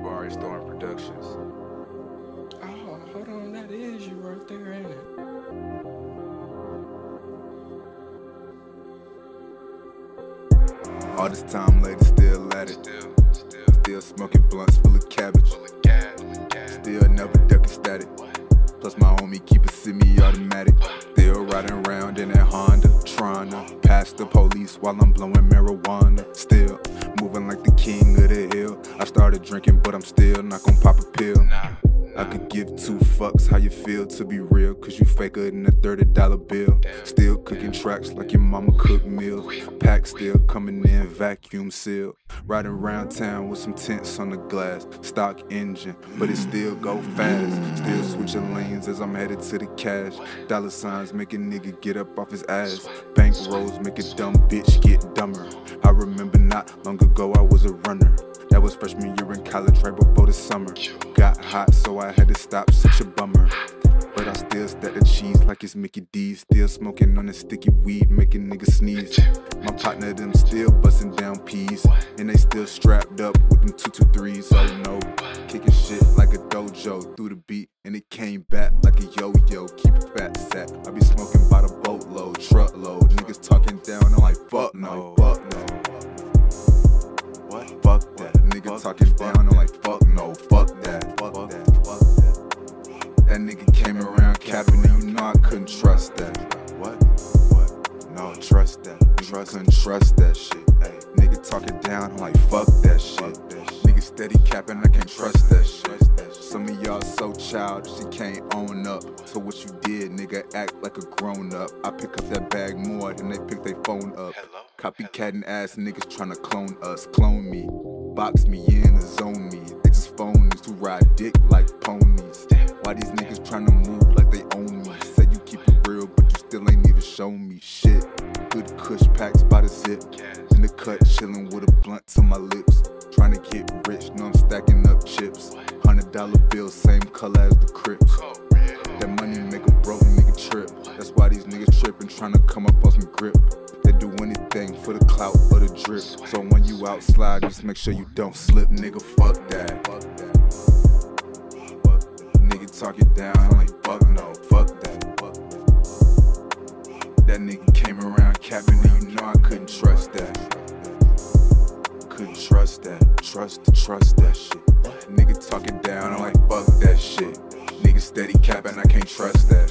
Jabari Storm Productions. Oh, hold on, that is you right there, ain't it? All this time later, still at it. Still, still, Still smoking blunts full of cabbage. full of gas, full of gas. Still never ducking static. Plus my homie keep a semi-automatic. Still riding around in that Honda, trying to pass the police while I'm blowing marijuana. Still started drinking, but I'm still not gonna pop a pill. Nah, I could give two fucks how you feel to be real, cause you faker than a $30 bill. Still cooking tracks like your mama cook meals. Pack still coming in vacuum sealed. Riding around town with some tents on the glass. Stock engine, but it still go fast. Still switching lanes as I'm headed to the cash. Dollar signs make a nigga get up off his ass. Bank rolls make a dumb bitch get dumber. I remember not long ago I was a runner. Was freshman year in college, right before the summer. Got hot, so I had to stop, such a bummer. But I still stack the cheese like it's Mickey D's. Still smoking on the sticky weed, making niggas sneeze. My partner, them still busting down peas. And they still strapped up with them 223s. Oh no, kicking shit like a dojo through the beat. And it came back like a yo yo. Keep it fat sack. I be smoking by the boatload, truckload. Niggas talking down, I'm like, fuck no. Talking down, I'm like, fuck no, fuck that, fuck that, fuck that. That nigga came around capping and you know I couldn't trust that. What? What? No, trust that. Trust couldn't trust that shit. Hey, nigga talking down, I'm like, fuck that shit. Nigga steady capping, I can't trust that shit. Some of y'all so childish, you can't own up. So what you did, nigga, act like a grown up. I pick up that bag more than they pick their phone up. Hello? Copycatting ass niggas tryna clone us, clone me, box me in and zone me. They just phonies who ride dick like ponies. Why these niggas tryna move like they own me? Say you keep it real, but you still ain't even show me shit. Good kush packs by the zip. In the cut, chillin' with a blunt to my lips. Tryna get rich, know I'm stacking up chips. Hundred dollar bills, same color as the Crips. That money make a broke nigga trip. That's why these niggas trippin', tryna come up on some grip. Anything for the clout or the drip. So when you out slide, just make sure you don't slip, nigga. Fuck that. Fuck that. Nigga talking down, I'm like, fuck no, fuck that. Fuck that. That nigga came around capping, and you know I couldn't trust that. Couldn't trust that. Trust to trust that shit. Nigga talking down, I'm like, fuck that shit. Nigga steady capping, I can't trust that.